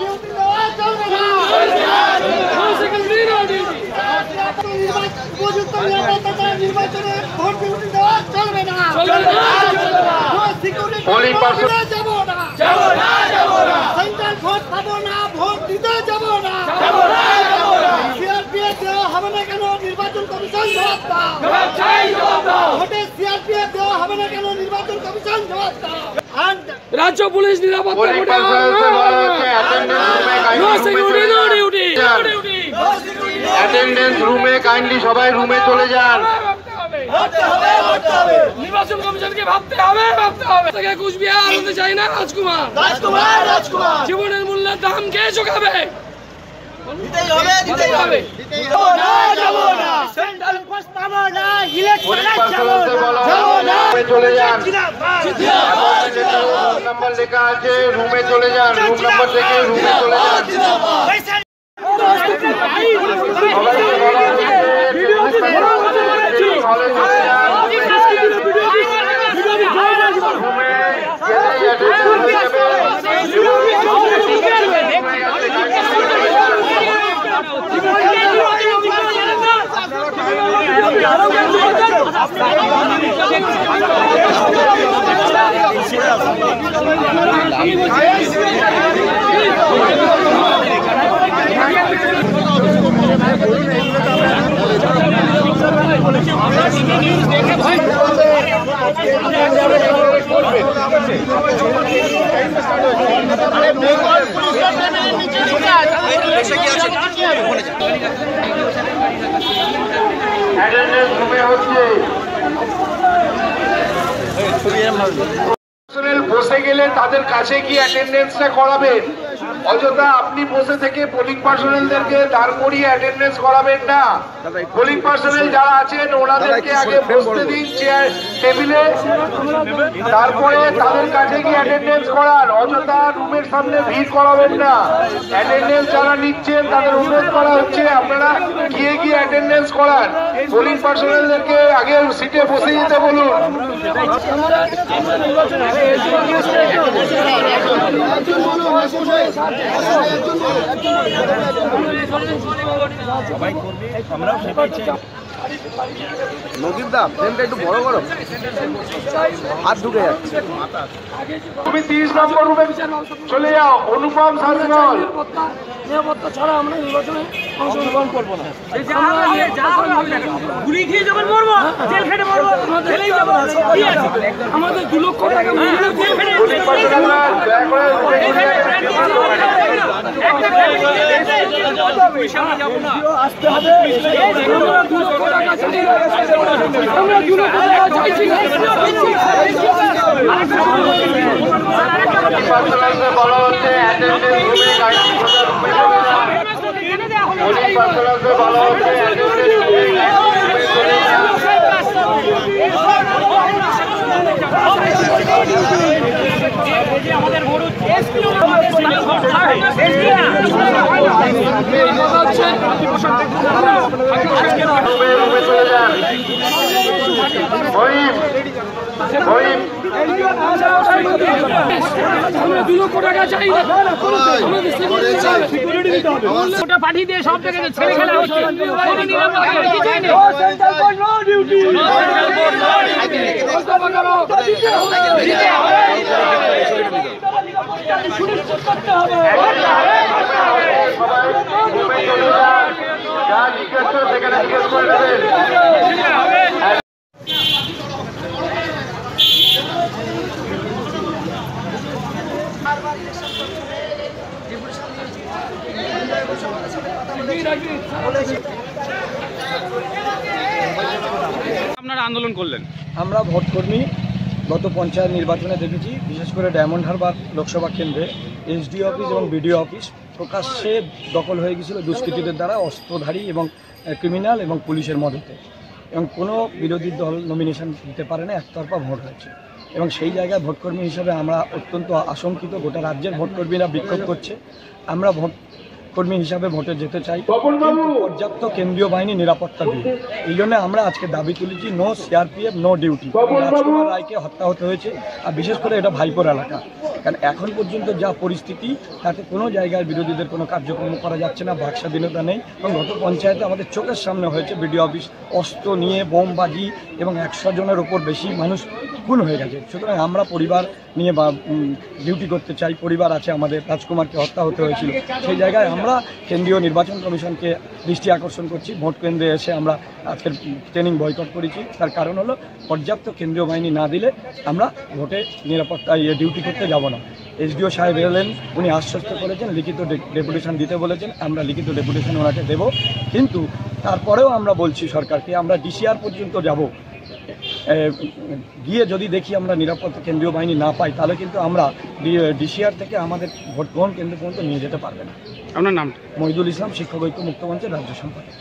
না উপযুক্ত ভোট না যাব না। সেন্ট্রাল পাবো না ভোট দিতে যাব না। সিআরপিএফ দেওয়া হবে না কেন নির্বাচন কমিশন? জবাব দাও ভোটে সিআরপিএফ দেওয়া হবে না কেন নির্বাচন কমিশন? জবাব দাও রাজ্য পুলিশ নিরাপত্তা অ্যাটেন্ডেন্স রুমে no kindly security no duty no রুমে কাইন্ডলি সবাই রুমে চলে যান। নির্বাচন কমিশনকে ভাবতে হবে ভাবতে হবে। থেকে কুচবিহার হতে চাই না রাজকুমার। রাজকুমার রাজকুমার। জীবনের মূল্যের দাম কে না সেন্ট্রাল ইলেকশনে চলে যান। জিন্দাবাদ। যেটা রুম নাম্বার লেখা আছে রুমে চলে যান। রুম নাম্বার থেকে রুমে চলে যান সবাইকে বলা হচ্ছে হলে চলে যান রুমে গেলেই অ্যাটেন্ডেন্স হয়ে যাবে অ্যাটেন্ডেন্স রুমে হচ্ছে। বসে গেলে তাদের কাছে কি অ্যাটেন্ডেন্সটা করাবেন অযথা আপনি বসে থেকে পোলিং পার্সোনালদেরকে দাঁড় করিয়ে অ্যাটেন্ডেন্স করাবেন না। পোলিং পার্সোনাল যারা আছেন ওনাদেরকে আগে বসতে দিন চেয়ার টেবিলে তারপরে তাদের কাছে কি অ্যাটেন্ডেন্স করান। অযথা রুমের সামনে ভিড় করাবেন না। অ্যাটেন্ডেন্স যারা নিচ্ছেন তাদের অনুরোধ করা হচ্ছে আপনারা গিয়ে গিয়ে অ্যাটেন্ডেন্স করান। পোলিং পার্সোনালদেরকে আগে সিটে বসে যেতে বলুন। সবাই করবে আমরাও সেটাই চাই। নদীরদা ফ্রেমটা একটু বড় করো হাত ঢুকে যাচ্ছে। তুমি তিরিশ নম্বর রুমে চলে যাও অনুপম শাসমল নিরাপত্তা ছাড়া আমরা নির্বাচনে অংশগ্রহণ করব না। গুলি খেয়ে যখন মরবো জেল খেটে মরবো আমাদের দু লক্ষ টাকা মূল্যের পুলিশ পার্সোনালরা দয়া করে রুমে চলে যান। আমরা দু লক্ষ টাকা চাই না। আমরা টাকা চাইছি। বলা হচ্ছে অ্যাটেন্ডেন্স রুমে গাড়ি সোজা রুমে ওটা পাঠিয়ে দিয়ে সব জায়গায় ছেলে খেলা হচ্ছে। কোনো নিরাপত্তা নেই, কিছুই নেই। সবাই রুমে চলে যান যা জিজ্ঞেস করে সেখানে জিজ্ঞেস করে নেবেন আপনারা আন্দোলন করলেন? আমরা ভোটকর্মী গত পঞ্চায়েত নির্বাচনে দেখেছি, বিশেষ করে ডায়মন্ড হারবার লোকসভা কেন্দ্রে এসডি অফিস এবং বিডিও অফিস প্রকাশ্যে দখল হয়ে গেছিল দুষ্কৃতীদের দ্বারা, অস্ত্রধারী এবং ক্রিমিনাল এবং পুলিশের মদতে। এবং কোনো বিরোধী দল নমিনেশন দিতে পারে না, একতরফা ভোট হয়েছে। এবং সেই জায়গায় ভোটকর্মী হিসেবে আমরা অত্যন্ত আশঙ্কিত, গোটা রাজ্যের ভোটকর্মীরা বিক্ষোভ করছে। আমরা ভোট কর্মী হিসাবে ভোটে যেতে চাই পর্যাপ্ত কেন্দ্রীয় বাহিনী নিরাপত্তা দিই এই জন্য আমরা আজকে দাবি তুলেছি no CRPF no duty Rajkumar রায়কে হত্যা হতে হয়েছে আর বিশেষ করে এটা ভাইপোর এলাকা। কারণ এখন পর্যন্ত যা পরিস্থিতি তাতে কোনো জায়গায় বিরোধীদের কোনো কার্যক্রম করা যাচ্ছে না বাক স্বাধীনতা নেই। এবং গত পঞ্চায়েতে আমাদের চোখের সামনে হয়েছে বিডিও অফিস অস্ত্র নিয়ে বোমবাজি এবং একশো জনের ওপর বেশি মানুষ খুন হয়ে গেছে। সুতরাং আমরা পরিবার নিয়ে বা ডিউটি করতে চাই। পরিবার আছে আমাদের, রাজকুমারকে হত্যা হতে হয়েছিল। সেই জায়গায় আমরা কেন্দ্রীয় নির্বাচন কমিশনকে দৃষ্টি আকর্ষণ করছি। ভোট কেন্দ্রে এসে আমরা আজকের ট্রেনিং বয়কট করেছি। তার কারণ হলো, পর্যাপ্ত কেন্দ্রীয় বাহিনী না দিলে আমরা ভোটে নিরাপত্তা ইয়ে ডিউটি করতে যাব না। এসডিও সাহেব এলেন, উনি আশ্বস্ত করেছেন, লিখিত ডেপুটেশন দিতে বলেছেন। আমরা লিখিত ডেপুটেশন ওনাকে দেব। কিন্তু তারপরেও আমরা বলছি সরকারকে, আমরা ডিসিআর পর্যন্ত যাব। গিয়ে যদি দেখি আমরা নিরাপত্তা কেন্দ্রীয় বাহিনী না পাই তাহলে কিন্তু আমরা ডিসিআর থেকে আমাদের ভোট গ্রহণ কেন্দ্র পর্যন্ত নিয়ে যেতে পারবে না। আপনার নাম মহিদুল ইসলাম শিক্ষক ঐক্য মুক্তমঞ্চের রাজ্য সম্পাদক।